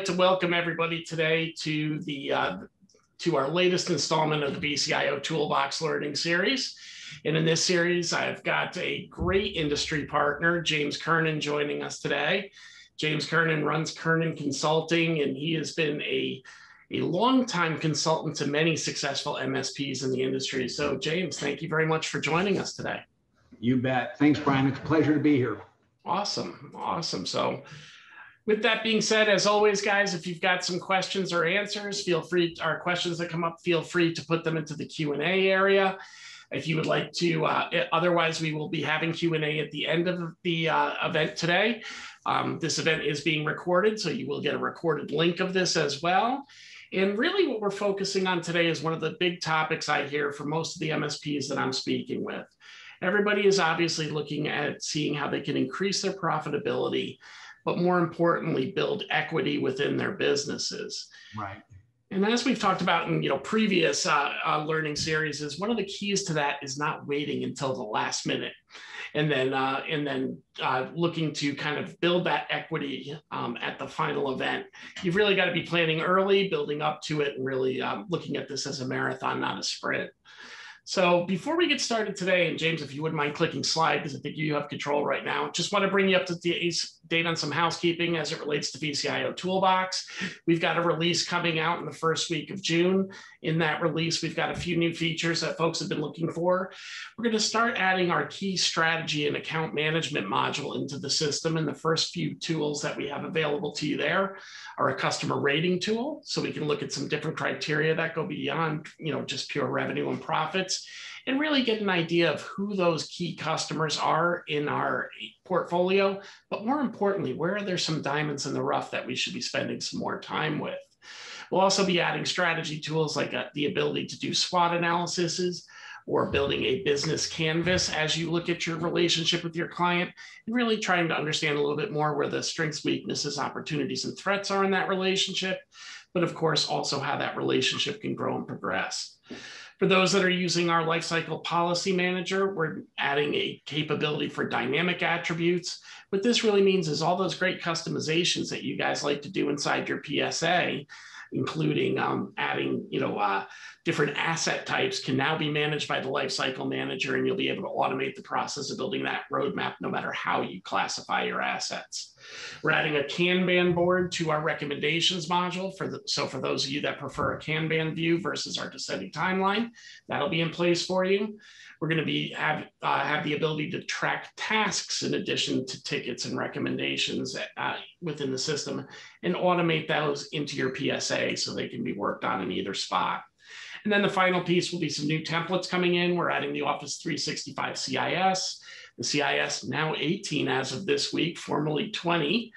like to welcome everybody today to the uh, to our latest installment of the vCIO Toolbox Learning Series. And in this series, I've got a great industry partner, James Kernan, joining us today. James Kernan runs Kernan Consulting, and he has been a a longtime consultant to many successful MSPs in the industry. So, James, thank you very much for joining us today. You bet. Thanks, Brian. It's a pleasure to be here. Awesome. Awesome. So, with that being said, as always, guys, if you've got some questions or answers, feel free, our questions that come up, feel free to put them into the Q&A area. If you would like to, uh, otherwise we will be having Q&A at the end of the uh, event today. Um, this event is being recorded, so you will get a recorded link of this as well. And really, what we're focusing on today is one of the big topics I hear from most of the MSPs that I'm speaking with. Everybody is obviously looking at seeing how they can increase their profitability, but more importantly, build equity within their businesses. Right. And as we've talked about in you know previous uh, uh, learning series, is one of the keys to that is not waiting until the last minute, and then uh, and then uh, looking to kind of build that equity um, at the final event. You've really got to be planning early, building up to it, and really um, looking at this as a marathon, not a sprint. So before we get started today, and James, if you wouldn't mind clicking slide, because I think you have control right now, just want to bring you up to date on some housekeeping as it relates to vCIO Toolbox. We've got a release coming out in the first week of June. In that release, we've got a few new features that folks have been looking for. We're going to start adding our key strategy and account management module into the system. And the first few tools that we have available to you there are a customer rating tool. So we can look at some different criteria that go beyond, you know, just pure revenue and profits and really get an idea of who those key customers are in our portfolio. But more importantly, where are there some diamonds in the rough that we should be spending some more time with? We'll also be adding strategy tools like uh, the ability to do SWOT analyses, or building a business canvas as you look at your relationship with your client and really trying to understand a little bit more where the strengths, weaknesses, opportunities, and threats are in that relationship. But of course, also how that relationship can grow and progress. For those that are using our lifecycle policy manager, we're adding a capability for dynamic attributes. What this really means is all those great customizations that you guys like to do inside your PSA including um, adding, you know, uh, different asset types can now be managed by the lifecycle manager, and you'll be able to automate the process of building that roadmap no matter how you classify your assets. We're adding a Kanban board to our recommendations module for the, so for those of you that prefer a Kanban view versus our descending timeline, that'll be in place for you. We're going to be have uh, have the ability to track tasks in addition to tickets and recommendations uh, within the system, and automate those into your PSA so they can be worked on in either spot. And then the final piece will be some new templates coming in. We're adding the Office 365 CIS, the CIS now 18 as of this week, formerly 20,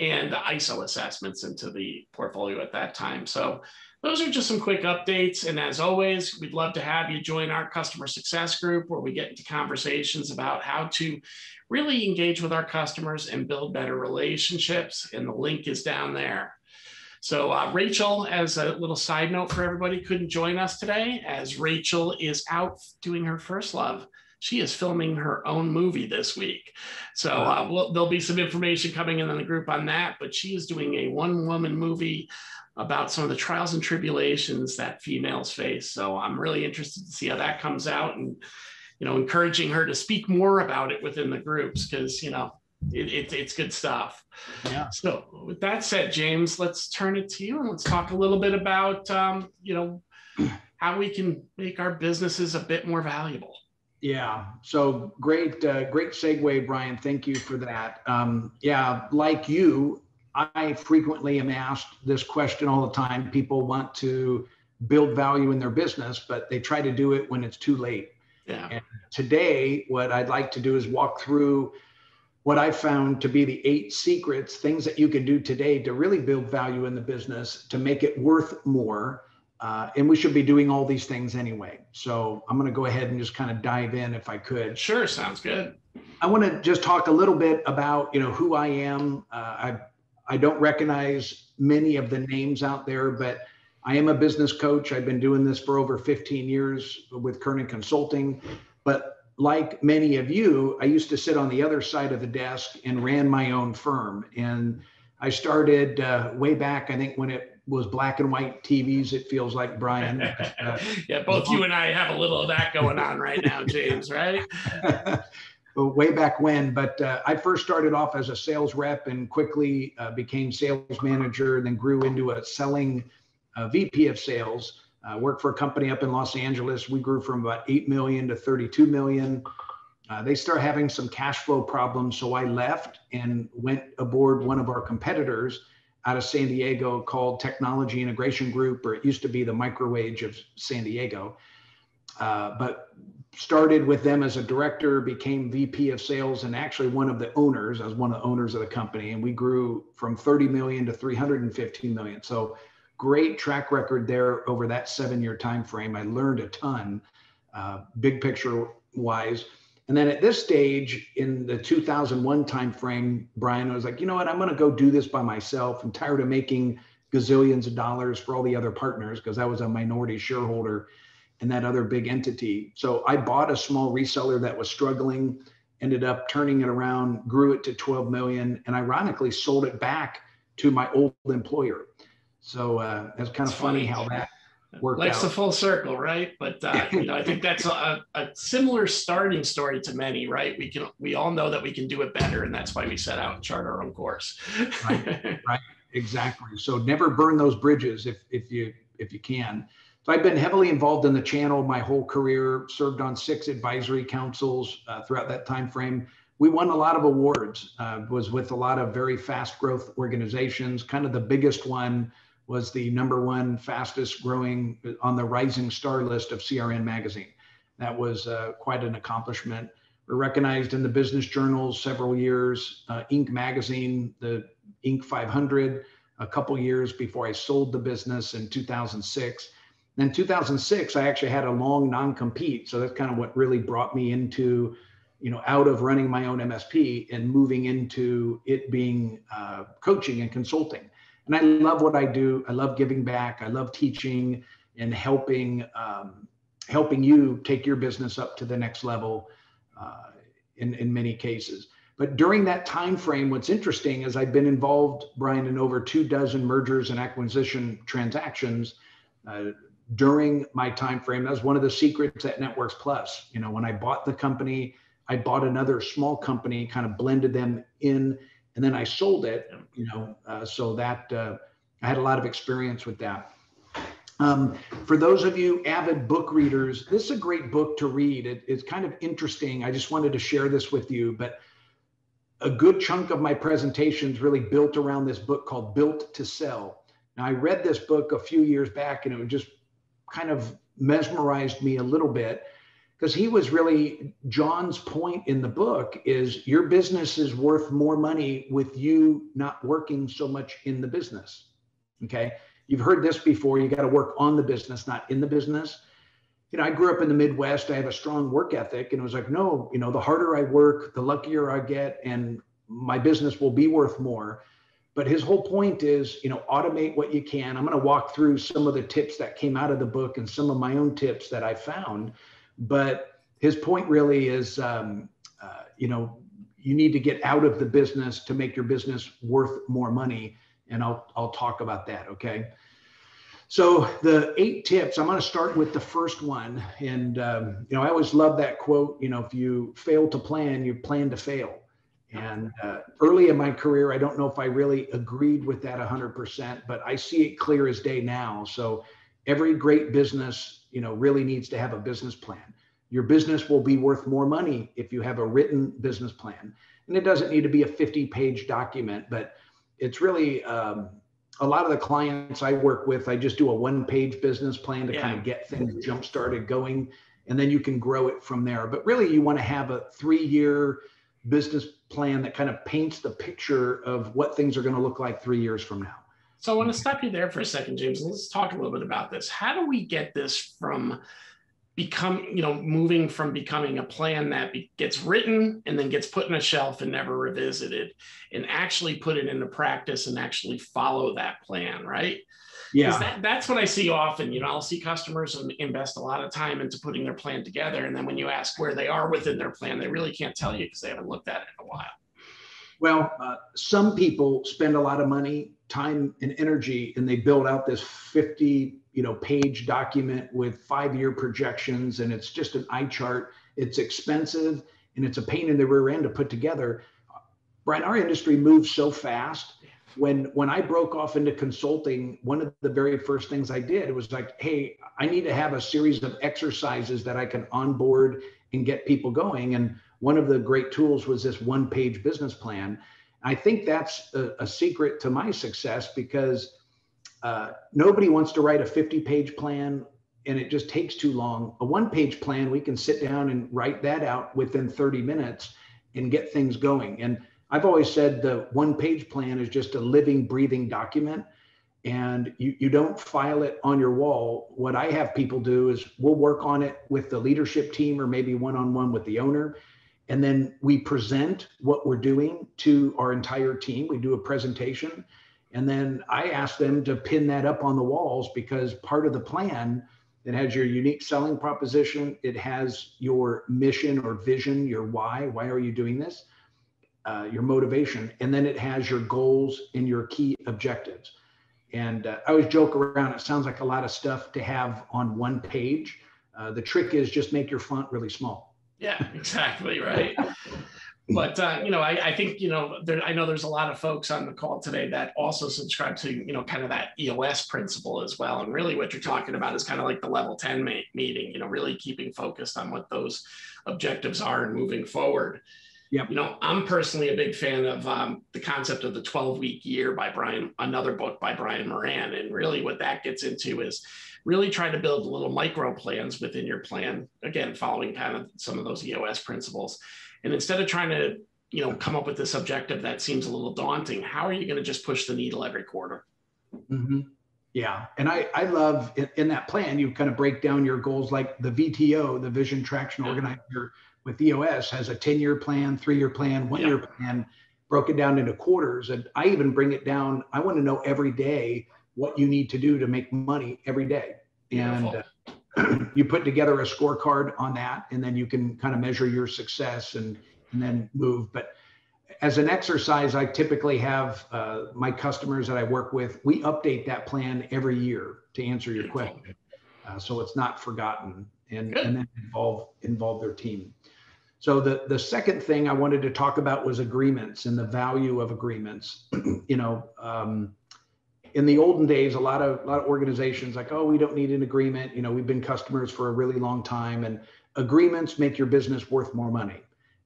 and the ISO assessments into the portfolio at that time. So those are just some quick updates. And as always, we'd love to have you join our customer success group where we get into conversations about how to really engage with our customers and build better relationships. And the link is down there. So uh, Rachel, as a little side note for everybody, couldn't join us today as Rachel is out doing her first love. She is filming her own movie this week. So uh, we'll, there'll be some information coming in on the group on that, but she is doing a one woman movie about some of the trials and tribulations that females face. So I'm really interested to see how that comes out and, you know, encouraging her to speak more about it within the groups because, you know, it, it, it's good stuff. Yeah. So with that said, James, let's turn it to you and let's talk a little bit about, um, you know, how we can make our businesses a bit more valuable. Yeah. So great, uh, great segue, Brian. Thank you for that. Um, yeah, like you, I frequently am asked this question all the time. People want to build value in their business, but they try to do it when it's too late. Yeah. And today, what I'd like to do is walk through what I found to be the eight secrets, things that you can do today to really build value in the business, to make it worth more. Uh, and we should be doing all these things anyway. So I'm going to go ahead and just kind of dive in if I could. Sure, sounds good. I want to just talk a little bit about you know who I am. Uh, I I don't recognize many of the names out there, but I am a business coach. I've been doing this for over 15 years with Kernan Consulting. But like many of you, I used to sit on the other side of the desk and ran my own firm. And I started uh, way back, I think when it was black and white TVs, it feels like Brian. Uh, yeah, both you and I have a little of that going on right now, James, right? way back when, but uh, I first started off as a sales rep and quickly uh, became sales manager, and then grew into a selling uh, VP of sales. Uh, worked for a company up in Los Angeles. We grew from about 8 million to 32 million. Uh, they started having some cash flow problems. So I left and went aboard one of our competitors out of San Diego called Technology Integration Group, or it used to be the MicroAge of San Diego. Uh, but started with them as a director, became VP of sales, and actually one of the owners. I was one of the owners of the company, and we grew from 30 million to 315 million. So great track record there over that seven-year time frame. I learned a ton, uh, big picture wise. And then at this stage in the 2001 timeframe, Brian I was like, you know what, I'm going to go do this by myself. I'm tired of making gazillions of dollars for all the other partners because I was a minority shareholder in that other big entity. So I bought a small reseller that was struggling, ended up turning it around, grew it to 12 million, and ironically sold it back to my old employer. So uh, it's kind of funny, funny how that worked Life's out. a full circle, right? But uh, you know, I think that's a, a, similar starting story to many, right? We can we all know that we can do it better, and that's why we set out and chart our own course. right, right, exactly. So never burn those bridges if if you if you can. So I've been heavily involved in the channel my whole career. Served on six advisory councils uh, throughout that time frame. We won a lot of awards. Uh, was with a lot of very fast growth organizations. Kind of the biggest one was the number one fastest growing on the rising star list of CRN magazine. That was uh, quite an accomplishment. We're recognized in the business journals several years, uh, Inc. magazine, the Inc. 500, a couple years before I sold the business in 2006. Then 2006, I actually had a long non-compete, so that's kind of what really brought me into, you know, out of running my own MSP and moving into it being uh, coaching and consulting and I love what I do. I love giving back. I love teaching and helping um, helping you take your business up to the next level uh, in in many cases. But during that time frame, what's interesting is I've been involved, Brian, in over two dozen mergers and acquisition transactions. Uh, during my time frame, that was one of the secrets at Networks Plus. You know, when I bought the company, I bought another small company, kind of blended them in and then I sold it. You know, uh, so that uh, I had a lot of experience with that. Um, for those of you avid book readers, this is a great book to read. It, it's kind of interesting. I just wanted to share this with you, but a good chunk of my presentation is really built around this book called Built to Sell. Now, I read this book a few years back and it just kind of mesmerized me a little bit because he was really John's point in the book is your business is worth more money with you not working so much in the business. Okay. You've heard this before. You got to work on the business, not in the business. You know, I grew up in the Midwest. I have a strong work ethic, and it was like, no, you know, the harder I work, the luckier I get, and my business will be worth more. But his whole point is, you know, automate what you can. I'm going to walk through some of the tips that came out of the book and some of my own tips that I found but his point really is, um, uh, you know, you need to get out of the business to make your business worth more money. And I'll, I'll talk about that. Okay. So the eight tips, I'm going to start with the first one. And, um, you know, I always love that quote, you know, if you fail to plan, you plan to fail. And uh, early in my career, I don't know if I really agreed with that 100%, but I see it clear as day now. So every great business you know really needs to have a business plan. Your business will be worth more money if you have a written business plan. And it doesn't need to be a 50 page document but it's really um, a lot of the clients i work with i just do a one page business plan to yeah. kind of get things jump started going and then you can grow it from there. But really you want to have a three year business plan that kind of paints the picture of what things are going to look like three years from now so I want to stop you there for a second, James. Let's talk a little bit about this. How do we get this from become, you know, moving from becoming a plan that be, gets written and then gets put in a shelf and never revisited, and actually put it into practice and actually follow that plan, right? Yeah, that, that's what I see often. You know, I'll see customers invest a lot of time into putting their plan together, and then when you ask where they are within their plan, they really can't tell you because they haven't looked at it in a while. Well, uh, some people spend a lot of money, time, and energy, and they build out this 50 you know page document with five year projections, and it's just an eye chart. It's expensive and it's a pain in the rear end to put together. Brian, our industry moves so fast. When when I broke off into consulting, one of the very first things I did was like, hey, I need to have a series of exercises that I can onboard and get people going. And one of the great tools was this one page business plan. I think that's a, a secret to my success because uh, nobody wants to write a 50 page plan and it just takes too long. A one page plan, we can sit down and write that out within 30 minutes and get things going. And I've always said the one page plan is just a living, breathing document. And you, you don't file it on your wall. What I have people do is we'll work on it with the leadership team or maybe one on one with the owner. And then we present what we're doing to our entire team. We do a presentation. And then I ask them to pin that up on the walls because part of the plan it has your unique selling proposition. It has your mission or vision, your why. Why are you doing this? Uh, your motivation. And then it has your goals and your key objectives. And uh, I always joke around, it sounds like a lot of stuff to have on one page. Uh, the trick is just make your font really small. Yeah, exactly. Right. but uh, you know, I, I, think you know, there, I know there's a lot of folks on the call today that also subscribe to you know, kind of that EOS principle as well. And really, what you're talking about is kind of like the level 10 ma- meeting. You know, really keeping focused on what those objectives are and moving forward. Yeah. You know, I'm personally a big fan of um, the concept of the 12 week year by Brian, another book by Brian Moran. And really, what that gets into is really try to build little micro plans within your plan. Again, following kind of some of those EOS principles and instead of trying to, you know, come up with this objective that seems a little daunting, how are you going to just push the needle every quarter? Mm-hmm. Yeah. And I, I love in, in, that plan, you kind of break down your goals like the VTO, the Vision Traction yeah. Organizer with EOS has a 10 year plan, three year plan, one year yeah. plan, broken down into quarters. And I even bring it down. I want to know every day what you need to do to make money every day. And uh, you put together a scorecard on that and then you can kind of measure your success and, and then move. But as an exercise i typically have uh, my customers that i work with we update that plan every year to answer your question. Uh, so it's not forgotten and, and then involve involve their team. So the the second thing i wanted to talk about was agreements and the value of agreements. You know um, in the olden days, a lot of a lot of organizations like, oh, we don't need an agreement. You know, we've been customers for a really long time, and agreements make your business worth more money.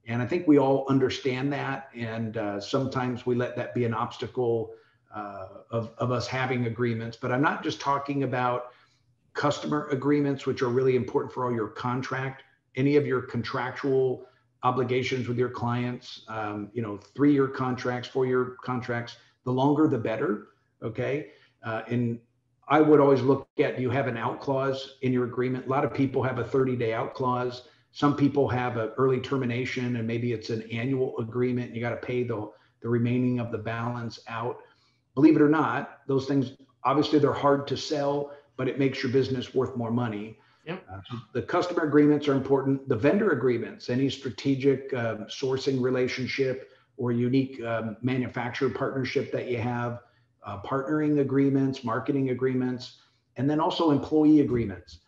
And I think we all understand that, and uh, sometimes we let that be an obstacle uh, of of us having agreements. But I'm not just talking about customer agreements, which are really important for all your contract, any of your contractual obligations with your clients. Um, you know, three-year contracts, four-year contracts. The longer, the better Okay. Uh, and I would always look at do you have an out clause in your agreement? A lot of people have a 30 day out clause. Some people have an early termination and maybe it's an annual agreement. And you got to pay the, the remaining of the balance out. Believe it or not, those things obviously they're hard to sell, but it makes your business worth more money. Yep. Uh, the customer agreements are important. The vendor agreements, any strategic uh, sourcing relationship or unique um, manufacturer partnership that you have, uh, partnering agreements, marketing agreements, and then also employee agreements.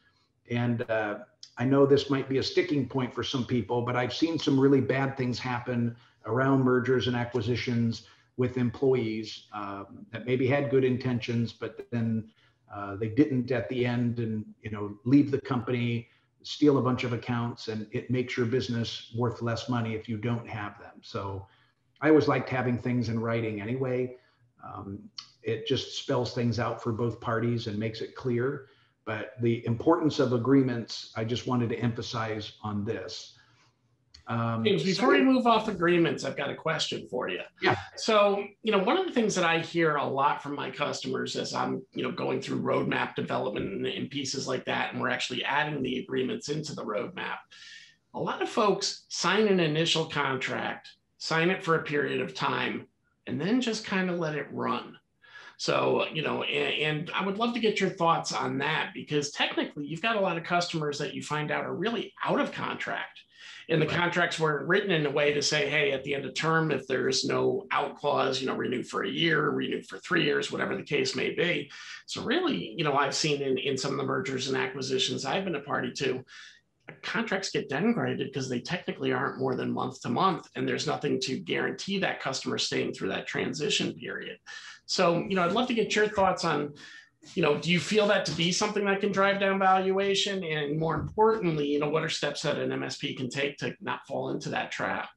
And uh, I know this might be a sticking point for some people, but I've seen some really bad things happen around mergers and acquisitions with employees um, that maybe had good intentions, but then uh, they didn't at the end, and you know, leave the company, steal a bunch of accounts, and it makes your business worth less money if you don't have them. So I always liked having things in writing anyway. Um, it just spells things out for both parties and makes it clear. But the importance of agreements, I just wanted to emphasize on this. Um, James, before so, we move off agreements, I've got a question for you. Yeah. So, you know, one of the things that I hear a lot from my customers as I'm, you know, going through roadmap development and, and pieces like that, and we're actually adding the agreements into the roadmap. A lot of folks sign an initial contract, sign it for a period of time, and then just kind of let it run. So, you know, and, and, I would love to get your thoughts on that because technically you've got a lot of customers that you find out are really out of contract. And the right. contracts weren't written in a way to say, hey, at the end of term, if there's no out clause, you know, renew for a year, renew for three years, whatever the case may be. So really, you know, I've seen in, in some of the mergers and acquisitions I've been a party to, contracts get downgraded because they technically aren't more than month to month and there's nothing to guarantee that customer staying through that transition period. So you know i'd love to get your thoughts on you know do you feel that to be something that can drive down valuation? And more importantly you know what are steps that an msp can take to not fall into that trap?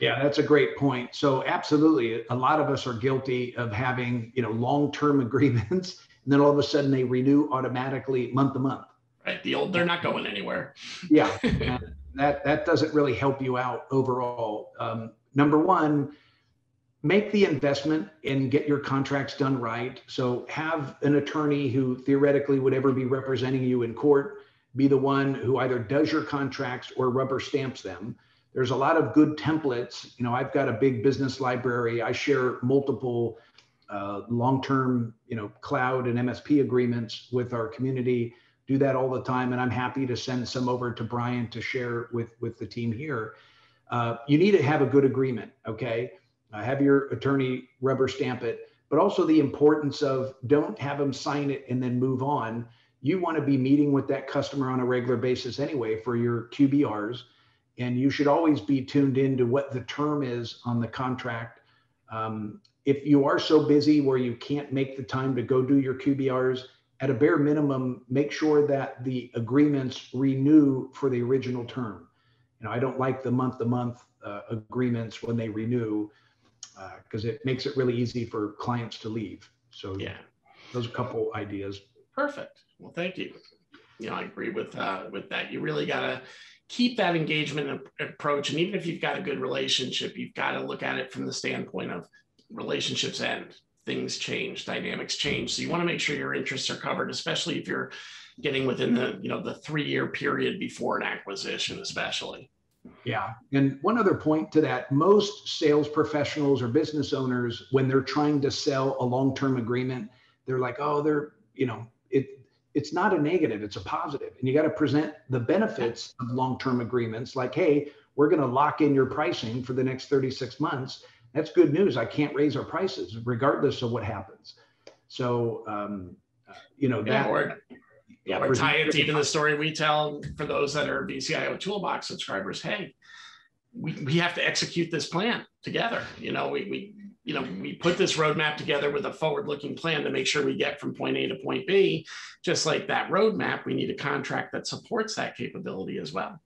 Yeah that's a great point. So absolutely a lot of us are guilty of having you know long-term agreements and then all of a sudden they renew automatically month to month right? The old, they're not going anywhere. yeah, that that doesn't really help you out overall. Um, number one, make the investment and get your contracts done right. So have an attorney who theoretically would ever be representing you in court be the one who either does your contracts or rubber stamps them. There's a lot of good templates. You know, I've got a big business library. I share multiple uh, long-term, you know, cloud and MSP agreements with our community do that all the time, and I'm happy to send some over to Brian to share with with the team here. Uh, you need to have a good agreement, okay? Uh, have your attorney rubber stamp it, but also the importance of don't have them sign it and then move on. You want to be meeting with that customer on a regular basis anyway for your QBRs, and you should always be tuned into what the term is on the contract. Um, if you are so busy where you can't make the time to go do your QBRs, at a bare minimum, make sure that the agreements renew for the original term. You know, I don't like the month to month uh, agreements when they renew because uh, it makes it really easy for clients to leave. So yeah, those are a couple ideas. Perfect. Well, thank you. You know, I agree with uh, with that. You really got to keep that engagement approach, and even if you've got a good relationship, you've got to look at it from the standpoint of relationships end things change, dynamics change. So you want to make sure your interests are covered, especially if you're getting within the you know the three year period before an acquisition, especially. Yeah. And one other point to that most sales professionals or business owners, when they're trying to sell a long term agreement, they're like, oh, they're, you know, it, it's not a negative, it's a positive. And you got to present the benefits of long term agreements like, hey, we're going to lock in your pricing for the next 36 months that's good news. I can't raise our prices regardless of what happens. So, um, you know, that. Yeah, or, yeah, or tie it the story we tell for those that are vCIO Toolbox subscribers. Hey, we, we have to execute this plan together. You know, we, we you know we put this roadmap together with a forward-looking plan to make sure we get from point A to point B. Just like that roadmap, we need a contract that supports that capability as well.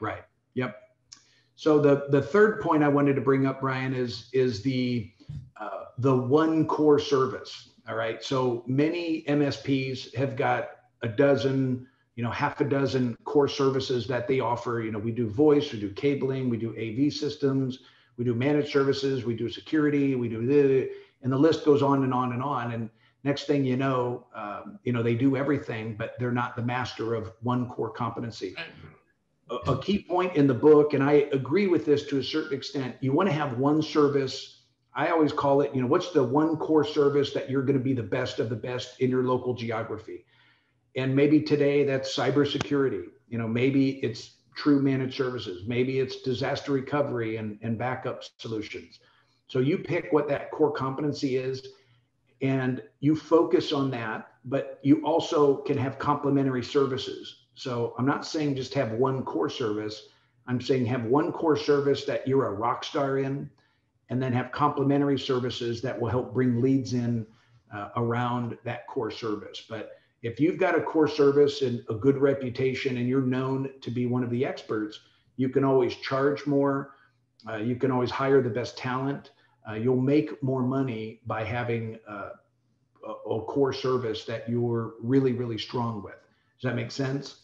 Right. Yep. So the the third point I wanted to bring up, Brian, is is the uh, the one core service. All right. So many MSPs have got a dozen, you know, half a dozen core services that they offer. You know, we do voice, we do cabling, we do AV systems, we do managed services, we do security, we do the, and the list goes on and on and on. And next thing you know, um, you know, they do everything, but they're not the master of one core competency a, key point in the book, and I agree with this to a certain extent. You want to have one service. I always call it, you know, what's the one core service that you're going to be the best of the best in your local geography? And maybe today that's cybersecurity. You know, maybe it's true managed services. Maybe it's disaster recovery and, and backup solutions. So you pick what that core competency is and you focus on that, but you also can have complementary services. So I'm not saying just have one core service. I'm saying have one core service that you're a rock star in, and then have complementary services that will help bring leads in uh, around that core service. But if you've got a core service and a good reputation and you're known to be one of the experts, you can always charge more. Uh, you can always hire the best talent. Uh, you'll make more money by having uh, a, a core service that you're really, really strong with. Does that make sense?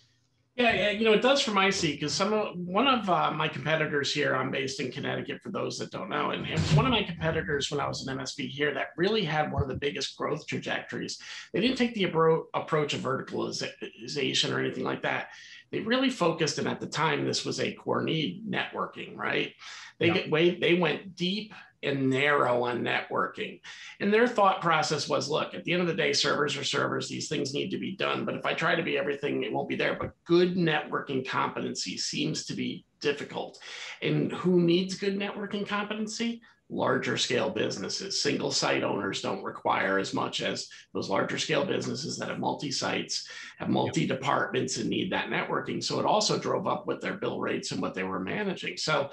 Yeah, you know it does for my seat because some of one of uh, my competitors here. I'm based in Connecticut for those that don't know, and, and one of my competitors when I was an MSP here that really had one of the biggest growth trajectories. They didn't take the appro- approach of verticalization or anything like that. They really focused, and at the time, this was a core need networking, right? They yeah. get way they went deep and narrow on networking. And their thought process was look, at the end of the day, servers are servers. These things need to be done. But if I try to be everything, it won't be there. But good networking competency seems to be difficult. And who needs good networking competency? larger scale businesses. Single site owners don't require as much as those larger scale businesses that have multi sites, have multi departments, and need that networking. So it also drove up with their bill rates and what they were managing. So,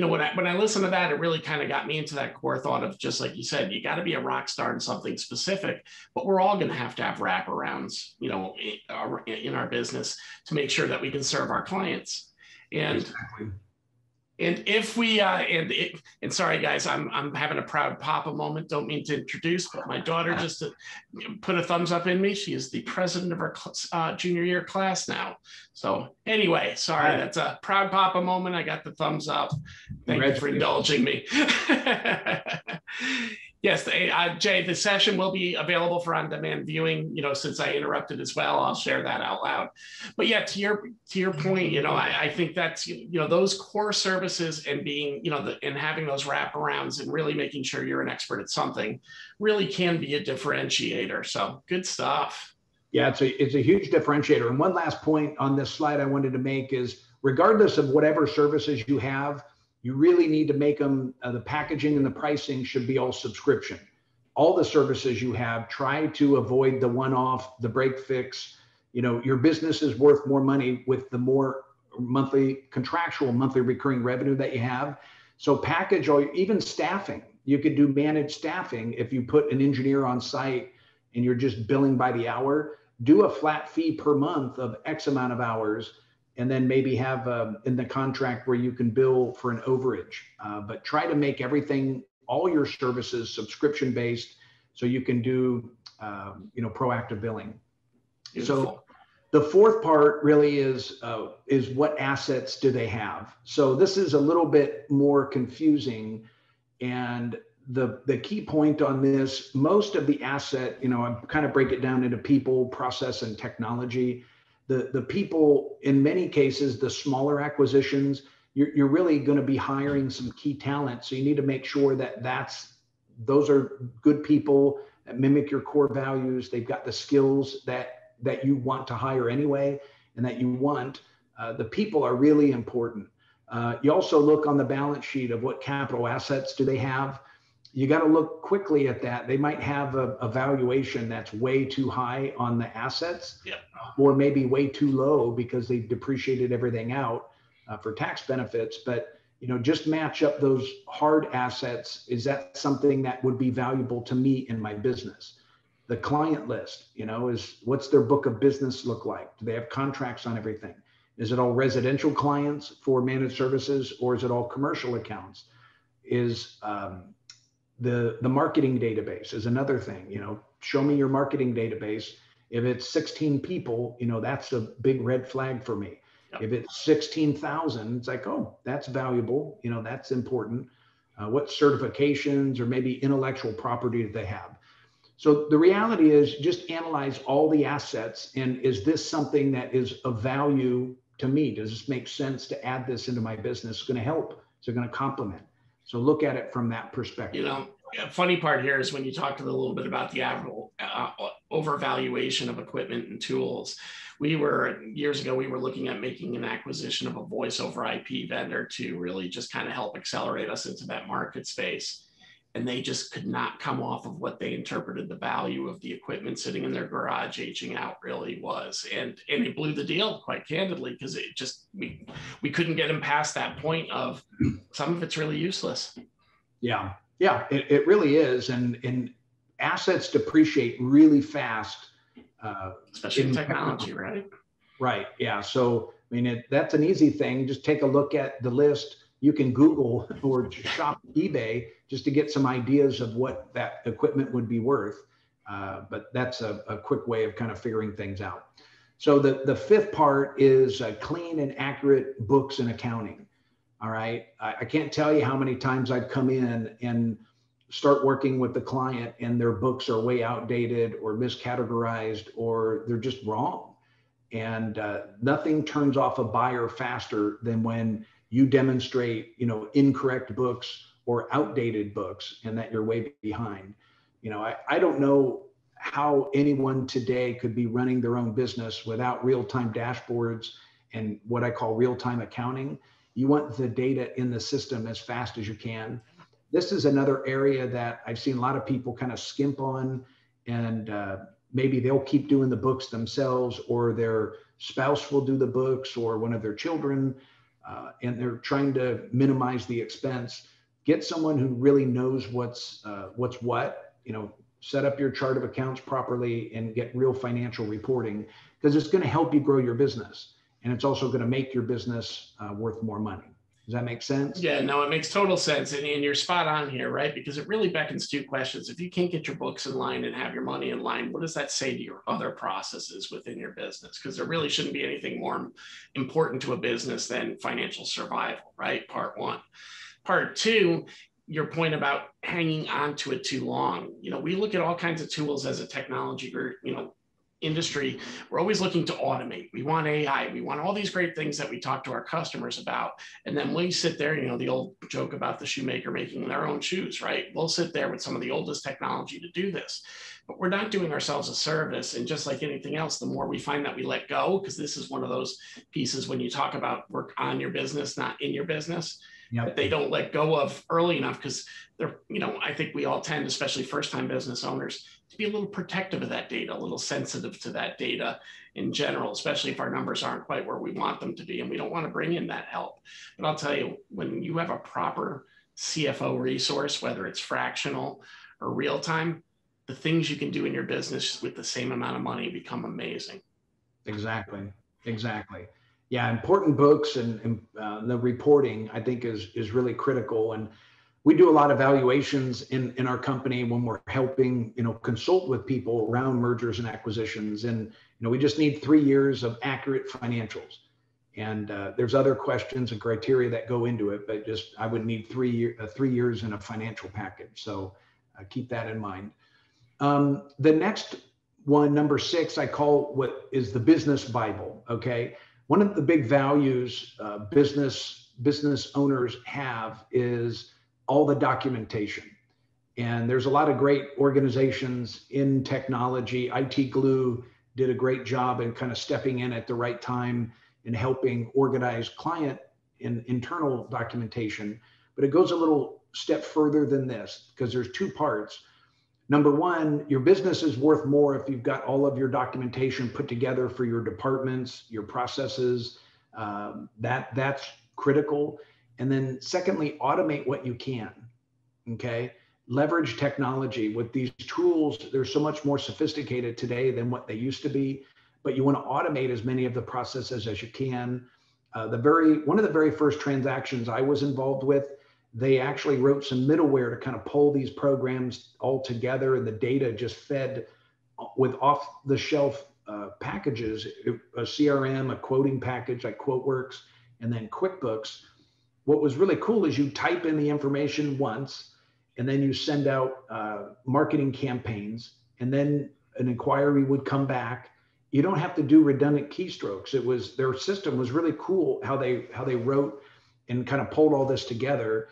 you know, when I when I listened to that, it really kind of got me into that core thought of just like you said, you got to be a rock star in something specific. But we're all going to have to have wraparounds, you know, uh, in our business to make sure that we can serve our clients. And exactly and if we uh, and it, and sorry guys, I'm I'm having a proud papa moment. Don't mean to introduce, but my daughter just uh, put a thumbs up in me. She is the president of her uh, junior year class now. So anyway, sorry, that's a proud papa moment. I got the thumbs up. Thank you for indulging me. Yes, uh, Jay, the session will be available for on-demand viewing. You know, since I interrupted as well, I'll share that out loud. But yeah, to your to your point, you know, I, I think that's you know those core services and being you know the, and having those wraparounds and really making sure you're an expert at something really can be a differentiator. So good stuff. Yeah, it's a it's a huge differentiator. And one last point on this slide I wanted to make is regardless of whatever services you have you really need to make them uh, the packaging and the pricing should be all subscription. All the services you have try to avoid the one off the break fix. You know your business is worth more money with the more monthly contractual monthly recurring revenue that you have. So package or even staffing. You could do managed staffing if you put an engineer on site and you're just billing by the hour. Do a flat fee per month of x amount of hours and then maybe have um, in the contract where you can bill for an overage. Uh, but try to make everything, all your services, subscription based, so you can do, um, you know, proactive billing. Beautiful. So the fourth part really is uh, is what assets do they have? So this is a little bit more confusing, and the the key point on this, most of the asset, you know, I kind of break it down into people, process, and technology the the people in many cases the smaller acquisitions you're, you're really going to be hiring some key talent. So you need to make sure that that's those are good people that mimic your core values. They've got the skills that that you want to hire anyway and that you want. Uh, the people are really important. Uh, you also look on the balance sheet of what capital assets do they have you got to look quickly at that. They might have a, a, valuation that's way too high on the assets, yeah. or maybe way too low because they've depreciated everything out uh, for tax benefits. But you know, just match up those hard assets. Is that something that would be valuable to me in my business? The client list, you know, is what's their book of business look like? Do they have contracts on everything? Is it all residential clients for managed services, or is it all commercial accounts? Is um, the the marketing database is another thing you know show me your marketing database. If it's 16 people you know that's a big red flag for me. Yep. if it's 16,000 it's like oh that's valuable you know that's important. Uh, what certifications or maybe intellectual property do they have? So the reality is just analyze all the assets and is this something that is of value to me? Does this make sense to add this into my business? It's going to help. Is it going to complement so look at it from that perspective. You know, funny part here is when you talked a little bit about the uh, overvaluation of equipment and tools. We were years ago, we were looking at making an acquisition of a voice over IP vendor to really just kind of help accelerate us into that market space and they just could not come off of what they interpreted the value of the equipment sitting in their garage aging out really was. And and it blew the deal quite candidly because it just we we couldn't get them past that point of some of it's really useless. Yeah. Yeah it, it really is. And and assets depreciate really fast uh, especially in technology right? Right yeah. So i mean it, that's an easy thing. Just take a look at the list you can Google or shop eBay just to get some ideas of what that equipment would be worth. Uh, but that's a, a, quick way of kind of figuring things out. So the, the fifth part is uh, clean and accurate books and accounting. All right. I, I can't tell you how many times I've come in and start working with the client and their books are way outdated or miscategorized or they're just wrong. And uh, nothing turns off a buyer faster than when you demonstrate, you know, incorrect books or outdated books and that you're way behind. You know, I, I don't know how anyone today could be running their own business without real-time dashboards and what I call real-time accounting. You want the data in the system as fast as you can. This is another area that I've seen a lot of people kind of skimp on, and uh, maybe they'll keep doing the books themselves, or their spouse will do the books, or one of their children, uh, and they're trying to minimize the expense. Get someone who really knows what's uh, what's what. You know, set up your chart of accounts properly and get real financial reporting because it's going to help you grow your business and it's also going to make your business uh, worth more money does that make sense? Yeah no it makes total sense. And, and you're spot on here right? Because it really beckons two questions. If you can't get your books in line and have your money in line what does that say to your other processes within your business? Because there really shouldn't be anything more important to a business than financial survival right? Part one. Part two your point about hanging on to it too long. You know, we look at all kinds of tools as a technology you know, industry. We're always looking to automate. We want AI. We want all these great things that we talk to our customers about. And then we sit there, you know, the old joke about the shoemaker making their own shoes, right? We'll sit there with some of the oldest technology to do this. But we're not doing ourselves a service. And just like anything else, the more we find that we let go, because this is one of those pieces when you talk about work on your business, not in your business yep. that they don't let go of early enough because they're, you know, I think we all tend, especially first time business owners, to be a little protective of that data, a little sensitive to that data in general, especially if our numbers aren't quite where we want them to be. And we don't want to bring in that help. But I'll tell you, when you have a proper CFO resource, whether it's fractional or real time, the things you can do in your business with the same amount of money become amazing. Exactly. Exactly yeah, important books and, and uh, the reporting I think is is really critical. And we do a lot of valuations in in our company when we're helping you know consult with people around mergers and acquisitions. And you know we just need three years of accurate financials. And uh, there's other questions and criteria that go into it, but just I would need three year, uh, three years in a financial package. So uh, keep that in mind. Um, the next one, number six, I call what is the business Bible. Okay one of the big values uh, business business owners have is all the documentation and there's a lot of great organizations in technology it glue did a great job in kind of stepping in at the right time and helping organize client and internal documentation but it goes a little step further than this because there's two parts Number one, your business is worth more if you've got all of your documentation put together for your departments, your processes. Um, that that's critical. And then secondly, automate what you can. Okay. Leverage technology with these tools. They're so much more sophisticated today than what they used to be. But you want to automate as many of the processes as you can. Uh, the very one of the very first transactions I was involved with they actually wrote some middleware to kind of pull these programs all together and the data just fed with off the shelf uh, packages a crm a quoting package like quoteworks and then quickbooks what was really cool is you type in the information once and then you send out uh, marketing campaigns and then an inquiry would come back you don't have to do redundant keystrokes it was their system was really cool how they how they wrote and kind of pulled all this together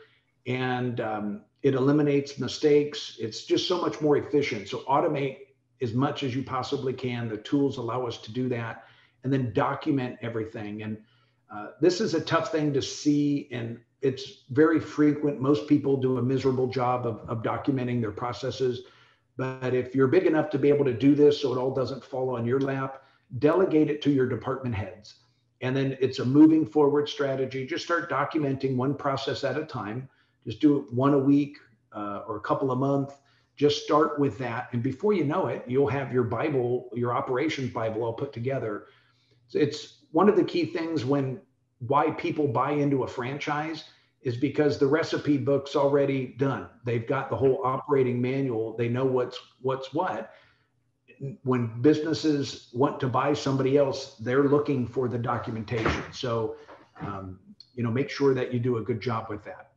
and um, it eliminates mistakes. It's just so much more efficient. So automate as much as you possibly can. The tools allow us to do that, and then document everything. And uh, this is a tough thing to see, and it's very frequent. Most people do a miserable job of, of documenting their processes. But if you're big enough to be able to do this so it all doesn't fall on your lap, delegate it to your department heads. And then it's a moving forward strategy. Just start documenting one process at a time just do it one a week uh, or a couple a month. Just start with that. And before you know it, you'll have your Bible, your operations Bible all put together. It's one of the key things when why people buy into a franchise is because the recipe book's already done. They've got the whole operating manual. They know what's what's what. When businesses want to buy somebody else, they're looking for the documentation. So, um, you know, make sure that you do a good job with that.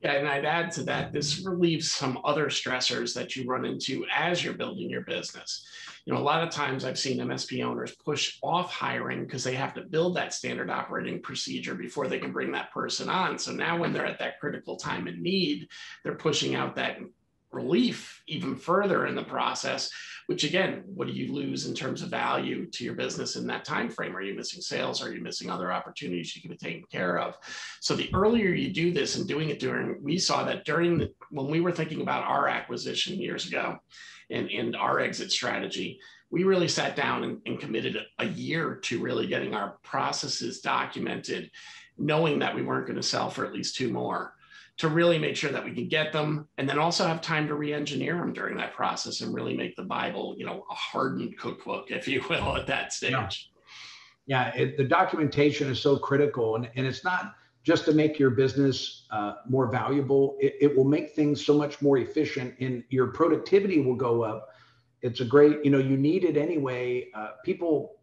Yeah, and I'd add to that, this relieves some other stressors that you run into as you're building your business. You know, a lot of times I've seen MSP owners push off hiring because they have to build that standard operating procedure before they can bring that person on. So now when they're at that critical time in need, they're pushing out that relief even further in the process which again what do you lose in terms of value to your business in that time frame? Are you missing sales? Are you missing other opportunities you can be taken care of? So the earlier you do this and doing it during we saw that during the when we were thinking about our acquisition years ago and, and our exit strategy we really sat down and, and committed a year to really getting our processes documented knowing that we weren't going to sell for at least two more to really make sure that we can get them and then also have time to re-engineer them during that process and really make the bible you know a hardened cookbook if you will at that stage. Yeah, yeah it, the documentation is so critical and, and it's not just to make your business uh, more valuable. It, it will make things so much more efficient and your productivity will go up. It's a great you know you need it anyway. Uh, people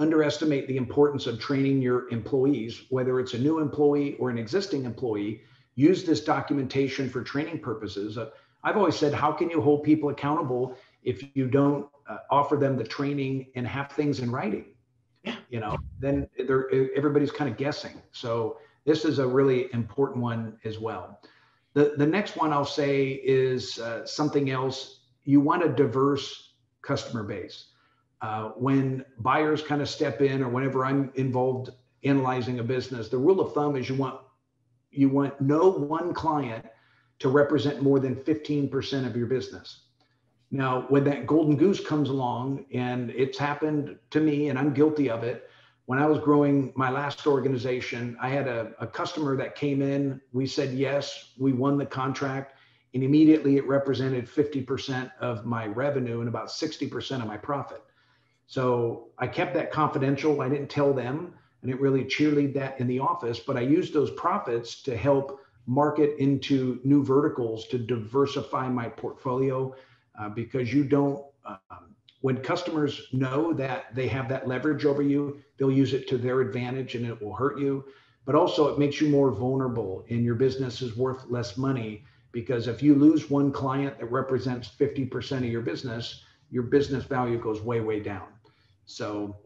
underestimate the importance of training your employees whether it's a new employee or an existing employee use this documentation for training purposes. Uh, I've always said, how can you hold people accountable if you don't uh, offer them the training and have things in writing? Yeah. You know, then they're, everybody's kind of guessing. So this is a really important one as well. The, the next one I'll say is uh, something else. You want a diverse customer base. Uh, when buyers kind of step in or whenever I'm involved analyzing a business, the rule of thumb is you want you want no one client to represent more than 15% of your business. Now, when that golden goose comes along, and it's happened to me, and I'm guilty of it. When I was growing my last organization, I had a, a customer that came in. We said yes, we won the contract, and immediately it represented 50% of my revenue and about 60% of my profit. So I kept that confidential. I didn't tell them I didn't really cheerlead that in the office, but I used those profits to help market into new verticals to diversify my portfolio uh, because you don't, um, when customers know that they have that leverage over you, they'll use it to their advantage and it will hurt you. But also, it makes you more vulnerable and your business is worth less money because if you lose one client that represents 50% of your business, your business value goes way, way down. So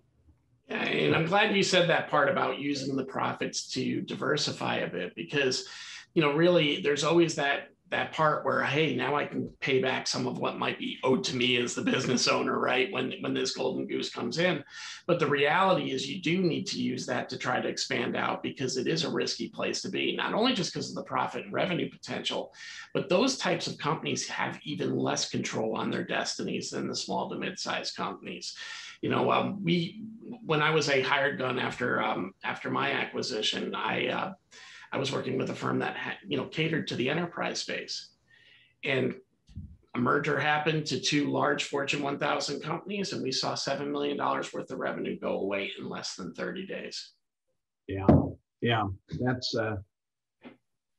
and I'm glad you said that part about using the profits to diversify a bit because, you know, really there's always that that part where hey now i can pay back some of what might be owed to me as the business owner right when when this golden goose comes in. But the reality is you do need to use that to try to expand out because it is a risky place to be not only just because of the profit and revenue potential but those types of companies have even less control on their destinies than the small to mid-sized companies you know, um, we when I was a hired gun after um, after my acquisition, I uh, I was working with a firm that had, you know catered to the enterprise space, and a merger happened to two large Fortune 1000 companies, and we saw seven million dollars worth of revenue go away in less than 30 days. Yeah, yeah, that's uh,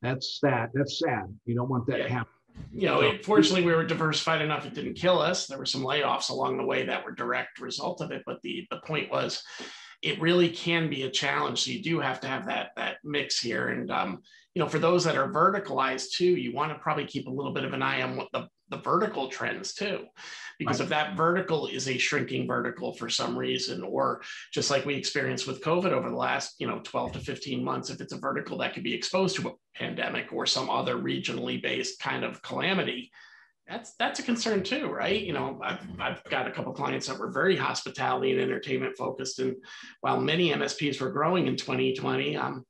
that's sad. That's sad. You don't want that yeah. to happen you know, fortunately, we were diversified enough; it didn't kill us. There were some layoffs along the way that were direct result of it, but the the point was, it really can be a challenge. So you do have to have that that mix here, and um, you know, for those that are verticalized too, you want to probably keep a little bit of an eye on what the the vertical trends too because right. if that vertical is a shrinking vertical for some reason or just like we experienced with covid over the last you know 12 to 15 months if it's a vertical that could be exposed to a pandemic or some other regionally based kind of calamity that's that's a concern too right? You know i've, I've got a couple clients that were very hospitality and entertainment focused and while many msps were growing in 2020 um,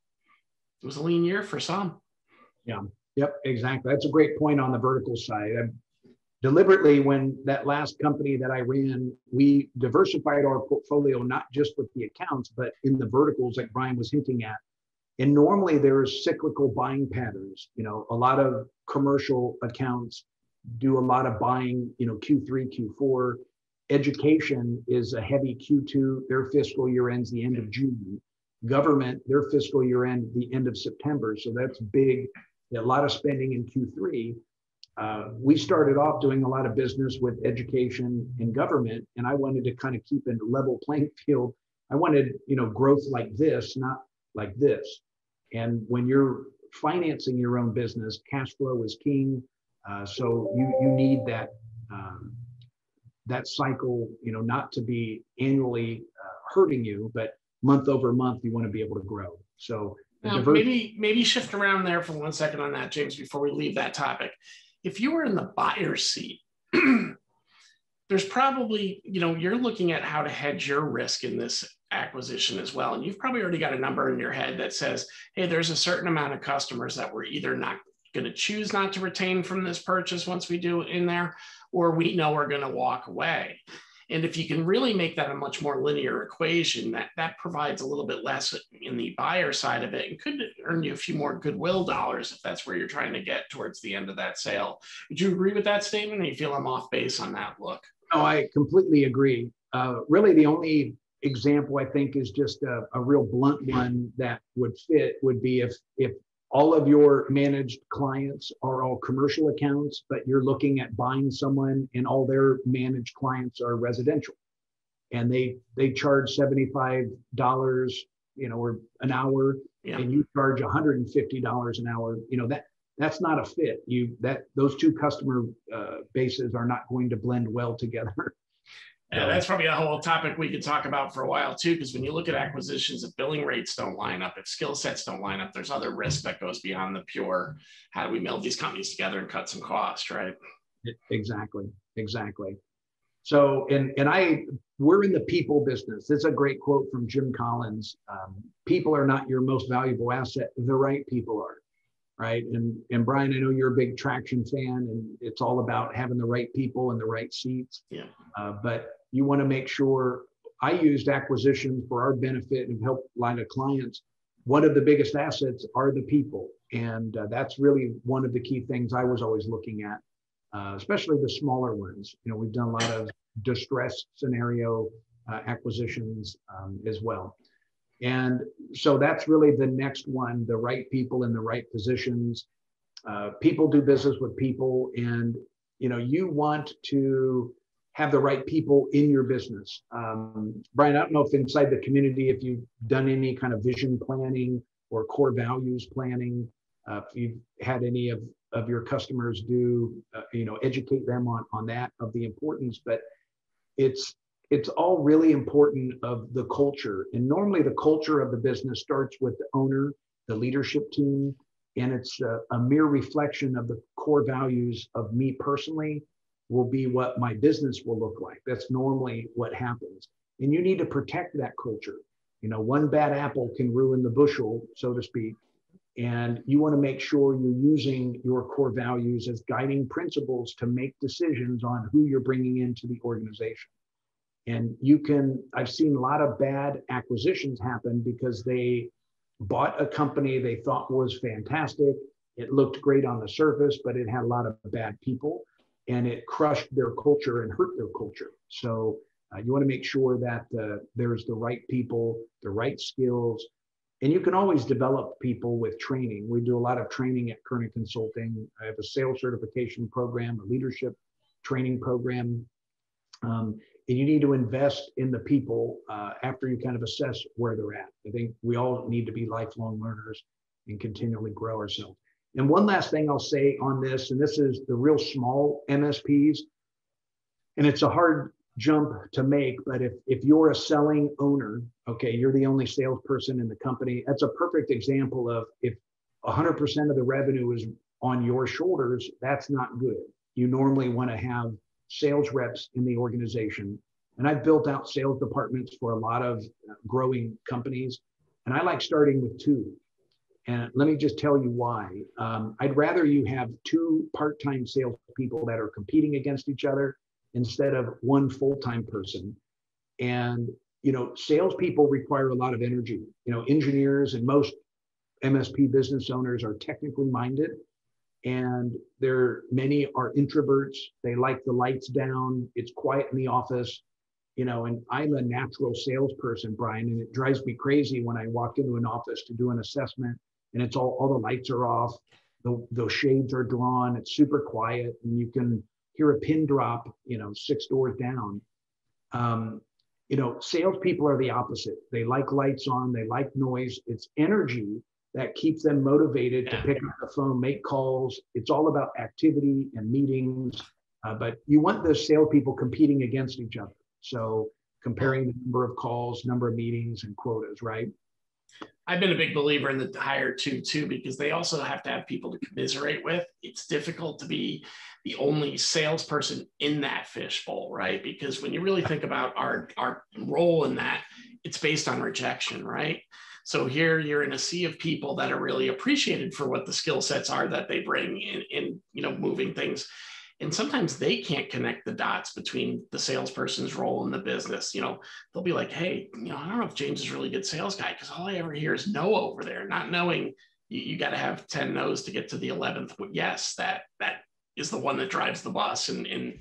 it was a lean year for some. Yeah. Yep, exactly. That's a great point on the vertical side deliberately when that last company that I ran, we diversified our portfolio not just with the accounts, but in the verticals that Brian was hinting at. And normally there's cyclical buying patterns. You know, a lot of commercial accounts do a lot of buying, you know, Q3, Q4. Education is a heavy Q2. Their fiscal year ends the end of June. Government, their fiscal year end the end of September. So that's big. A lot of spending in Q3 uh, we started off doing a lot of business with education and government, and I wanted to kind of keep in a level playing field. I wanted, you know, growth like this, not like this. And when you're financing your own business, cash flow is king. Uh, so you you need that um, that cycle, you know, not to be annually uh, hurting you, but month over month, you want to be able to grow. So now, maybe maybe shift around there for one second on that, James, before we leave that topic. If you were in the buyer's seat, there's probably, you know, you're looking at how to hedge your risk in this acquisition as well. And you've probably already got a number in your head that says, hey, there's a certain amount of customers that we're either not going to choose not to retain from this purchase once we do in there, or we know we're going to walk away. And if you can really make that a much more linear equation, that, that provides a little bit less in the buyer side of it and could earn you a few more goodwill dollars if that's where you're trying to get towards the end of that sale. Would you agree with that statement or you feel I'm off base on that look? No, I completely agree. Uh, really, the only example I think is just a, a real blunt one that would fit would be if if all of your managed clients are all commercial accounts, but you're looking at buying someone and all their managed clients are residential. And they they charge $75, you know, or an hour, yeah. and you charge $150 an hour, you know, that that's not a fit. You that those two customer uh, bases are not going to blend well together. Yeah, that's probably a whole topic we could talk about for a while too. Because when you look at acquisitions, if billing rates don't line up, if skill sets don't line up, there's other risk that goes beyond the pure how do we meld these companies together and cut some cost, right? Exactly, exactly. So, and and I, we're in the people business. It's a great quote from Jim Collins. Um, people are not your most valuable asset. The right people are, right? And and Brian, I know you're a big traction fan, and it's all about having the right people in the right seats. Yeah. Uh, but you want to make sure I used acquisition for our benefit and help line of clients. One of the biggest assets are the people. And uh, that's really one of the key things I was always looking at, uh, especially the smaller ones. You know, we've done a lot of distress scenario uh, acquisitions um, as well. And so that's really the next one the right people in the right positions. Uh, people do business with people. And, you know, you want to have the right people in your business. Um, Brian, I don't know if inside the community, if you've done any kind of vision planning or core values planning, uh, if you've had any of, of your customers do, uh, you know, educate them on, on that of the importance, but it's, it's all really important of the culture. And normally the culture of the business starts with the owner, the leadership team, and it's a, a mere reflection of the core values of me personally will be what my business will look like. That's normally what happens. And you need to protect that culture. You know, one bad apple can ruin the bushel, so to speak. And you want to make sure you're using your core values as guiding principles to make decisions on who you're bringing into the organization. And you can, I've seen a lot of bad acquisitions happen because they bought a company they thought was fantastic. It looked great on the surface, but it had a lot of bad people and it crushed their culture and hurt their culture. So uh, you want to make sure that uh, there's the right people, the right skills, and you can always develop people with training. We do a lot of training at Kernan Consulting. I have a sales certification program, a leadership training program. Um, and you need to invest in the people uh, after you kind of assess where they're at. I think we all need to be lifelong learners and continually grow ourselves. And one last thing I'll say on this, and this is the real small MSPs, and it's a hard jump to make, but if, if you're a selling owner, okay, you're the only salesperson in the company, that's a perfect example of if 100% of the revenue is on your shoulders, that's not good. You normally want to have sales reps in the organization. And I've built out sales departments for a lot of growing companies. And I like starting with two and let me just tell you why. Um, I'd rather you have two part time salespeople that are competing against each other instead of one full time person. And, you know, salespeople require a lot of energy. You know, engineers and most MSP business owners are technically minded. And there many are introverts. They like the lights down. It's quiet in the office you know, and I'm a natural salesperson, Brian, and it drives me crazy when I walk into an office to do an assessment and it's all, all the lights are off. The, the shades are drawn. It's super quiet and you can hear a pin drop, you know, six doors down. Um, you know, salespeople are the opposite. They like lights on, they like noise. It's energy that keeps them motivated yeah. to pick up the phone, make calls. It's all about activity and meetings. Uh, but you want the salespeople competing against each other. So comparing the number of calls, number of meetings, and quotas, right? I've been a big believer in the hire two too, because they also have to have people to commiserate with. It's difficult to be the only salesperson in that fishbowl, right? Because when you really think about our our role in that, it's based on rejection, right? So here you're in a sea of people that are really appreciated for what the skill sets are that they bring in, in you know moving things and sometimes they can't connect the dots between the salesperson's role in the business. You know they'll be like hey you know i don't know if james is a really good sales guy because all i ever hear is no over there not knowing you, you got to have 10 no's to get to the 11th yes that that is the one that drives the bus and, and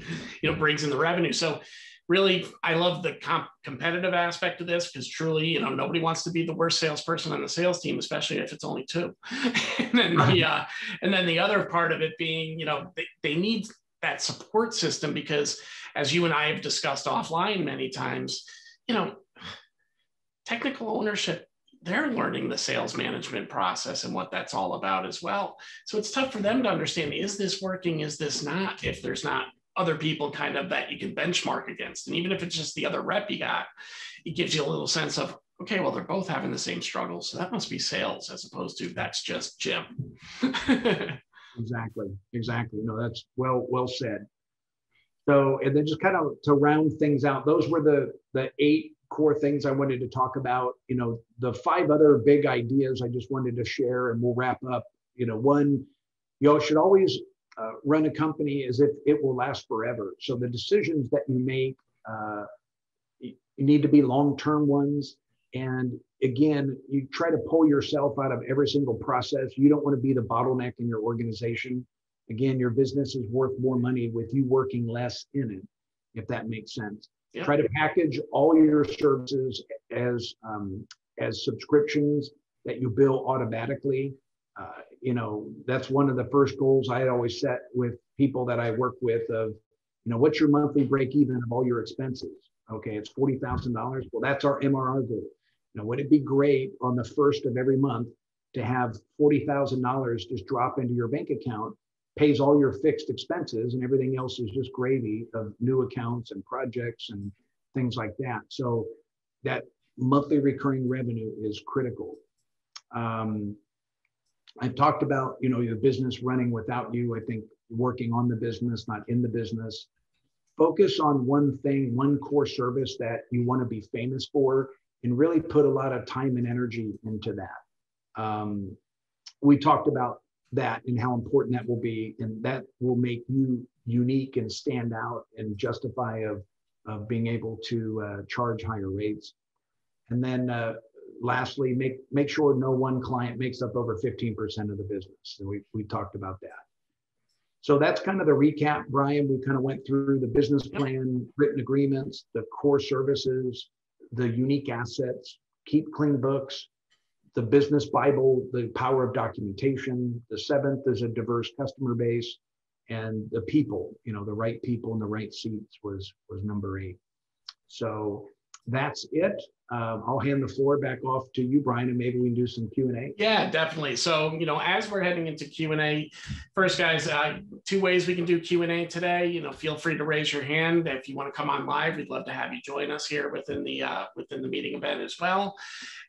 you know brings in the revenue. So really i love the comp- competitive aspect of this because truly you know nobody wants to be the worst salesperson on the sales team especially if it's only two. And then the uh, and then the other part of it being you know they, they need that support system because as you and I have discussed offline many times, you know, technical ownership they're learning the sales management process and what that's all about as well. So it's tough for them to understand is this working, is this not, if there's not other people kind of that you can benchmark against. And even if it's just the other rep you got, it gives you a little sense of, okay, well, they're both having the same struggles. So that must be sales as opposed to that's just Jim. exactly, exactly. No, that's well well said. So, and then just kind of to round things out, those were the the eight core things I wanted to talk about. You know, the five other big ideas I just wanted to share, and we'll wrap up. You know, one, you should always uh, run a company as if it will last forever. So the decisions that you make, uh, need to be long-term ones. And again, you try to pull yourself out of every single process. You don't want to be the bottleneck in your organization. Again, your business is worth more money with you working less in it, if that makes sense. Yeah. Try to package all your services as um, as subscriptions that you bill automatically. Uh, you know, that's one of the first goals I always set with people that I work with of, you know, what's your monthly break even of all your expenses? Okay, it's $40,000. Well, that's our MRR goal. Now, would it be great on the first of every month to have $40,000 just drop into your bank account, pays all your fixed expenses, and everything else is just gravy of new accounts and projects and things like that. So that monthly recurring revenue is critical. Um, I've talked about, you know, your business running without you. I think working on the business, not in the business. Focus on one thing, one core service that you want to be famous for, and really put a lot of time and energy into that. Um, we talked about that and how important that will be, and that will make you unique and stand out and justify of, of being able to uh, charge higher rates. And then uh, lastly, make make sure no one client makes up over 15% of the business. And we, we talked about that. So that's kind of the recap, Brian. We kind of went through the business plan, written agreements, the core services, the unique assets, keep clean books, the business Bible, the power of documentation. The seventh is a diverse customer base, and the people, you know, the right people in the right seats was was number eight. So that's it. Um, I'll hand the floor back off to you, Brian, and maybe we can do some Q and A. Yeah, definitely. So, you know, as we're heading into Q and A, first, guys, uh, two ways we can do Q and A today. You know, feel free to raise your hand if you want to come on live. We'd love to have you join us here within the uh, within the meeting event as well.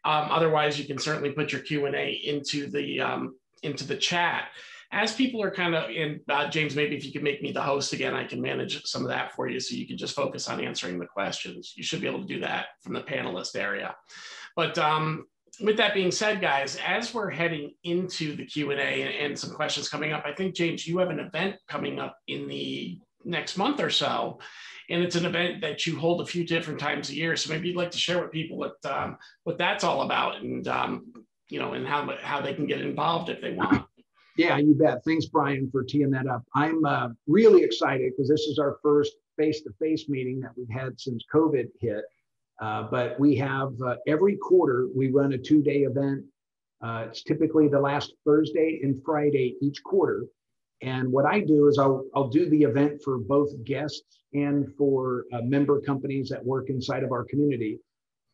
Um, otherwise, you can certainly put your Q and A into the um, into the chat as people are kind of in uh, james maybe if you could make me the host again i can manage some of that for you so you can just focus on answering the questions. You should be able to do that from the panelist area. But um, with that being said guys as we're heading into the q&a and, and some questions coming up i think james you have an event coming up in the next month or so and it's an event that you hold a few different times a year. So maybe you'd like to share with people what um, what that's all about and um, you know and how how they can get involved if they want yeah, you bet. Thanks, Brian, for teeing that up. I'm uh, really excited because this is our first face to face meeting that we've had since COVID hit. Uh, but we have uh, every quarter, we run a two day event. Uh, it's typically the last Thursday and Friday each quarter. And what I do is I'll, I'll do the event for both guests and for uh, member companies that work inside of our community.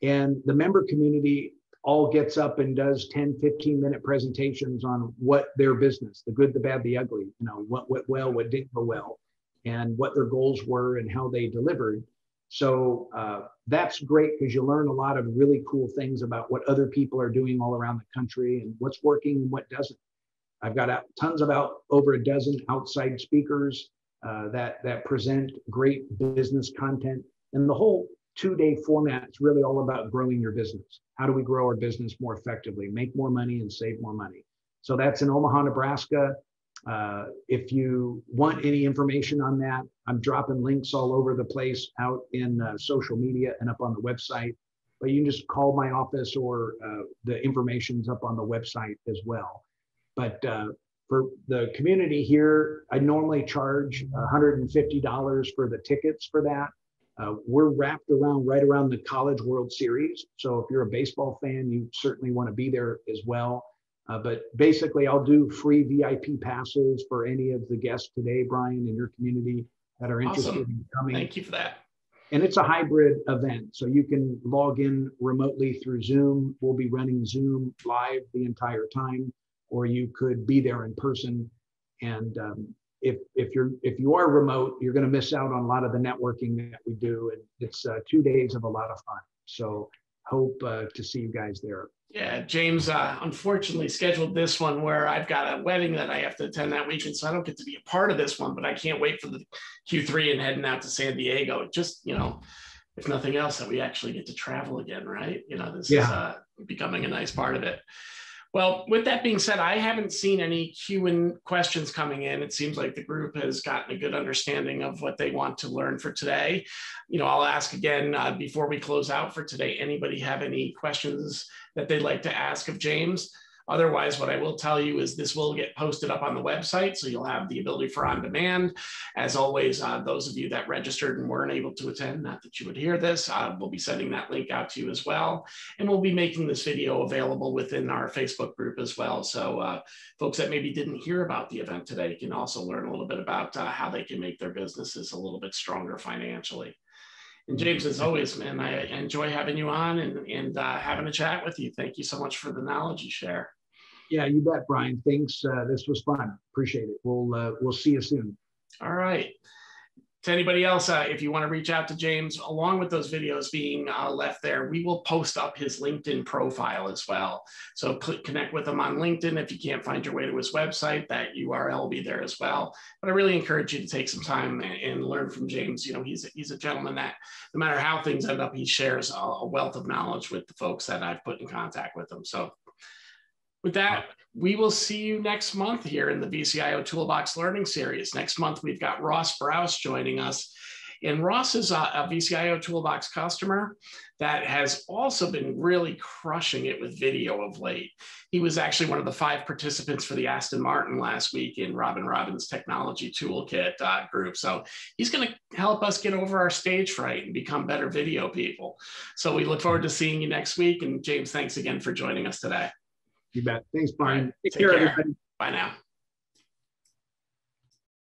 And the member community all gets up and does 10, 15 minute presentations on what their business, the good, the bad, the ugly, you know, what went well, what didn't go well, and what their goals were and how they delivered. So uh, that's great because you learn a lot of really cool things about what other people are doing all around the country and what's working and what doesn't. I've got tons of out over a dozen outside speakers uh, that that present great business content, and the whole two-day format is really all about growing your business. How do we grow our business more effectively, make more money, and save more money? So that's in Omaha, Nebraska. Uh, if you want any information on that, I'm dropping links all over the place out in uh, social media and up on the website. But you can just call my office or uh, the information's up on the website as well. But uh, for the community here, I normally charge $150 for the tickets for that. Uh, we're wrapped around right around the College World Series. So if you're a baseball fan, you certainly want to be there as well. Uh, but basically, I'll do free VIP passes for any of the guests today, Brian, in your community that are interested awesome. in coming. Thank you for that. And it's a hybrid event. So you can log in remotely through Zoom. We'll be running Zoom live the entire time, or you could be there in person. And um, if, if you're if you are remote, you're going to miss out on a lot of the networking that we do. And it's uh, two days of a lot of fun. So hope uh, to see you guys there. Yeah, James uh, unfortunately scheduled this one where I've got a wedding that I have to attend that weekend, so I don't get to be a part of this one. But I can't wait for the Q3 and heading out to San Diego. Just you know, if nothing else, that we actually get to travel again, right? You know, this yeah. is uh, becoming a nice part of it. Well, with that being said, I haven't seen any Q and questions coming in. It seems like the group has gotten a good understanding of what they want to learn for today. You know, I'll ask again uh, before we close out for today. Anybody have any questions that they'd like to ask of James? Otherwise, what I will tell you is this will get posted up on the website, so you'll have the ability for on demand. As always, uh, those of you that registered and weren't able to attend, not that you would hear this, uh, we'll be sending that link out to you as well. And we'll be making this video available within our Facebook group as well. So uh, folks that maybe didn't hear about the event today can also learn a little bit about uh, how they can make their businesses a little bit stronger financially. And James, as always, man, I enjoy having you on and, and uh, having a chat with you. Thank you so much for the knowledge you share. Yeah, you bet, Brian. Thanks. Uh, this was fun. Appreciate it. We'll uh, we'll see you soon. All right. To anybody else, uh, if you want to reach out to James, along with those videos being uh, left there, we will post up his LinkedIn profile as well. So connect with him on LinkedIn. If you can't find your way to his website, that URL will be there as well. But I really encourage you to take some time and, and learn from James. You know, he's a, he's a gentleman that no matter how things end up, he shares a, a wealth of knowledge with the folks that I've put in contact with him. So with that, we will see you next month here in the vCIO Toolbox Learning Series. Next month, we've got Ross Brous joining us. And Ross is a, a vCIO Toolbox customer that has also been really crushing it with video of late. He was actually one of the five participants for the Aston Martin last week in Robin Robins Technology Toolkit uh, group. So he's going to help us get over our stage fright and become better video people. So we look forward to seeing you next week. And James, thanks again for joining us today. You bet. Thanks, Brian. Take, Take care, care, everybody. Bye now.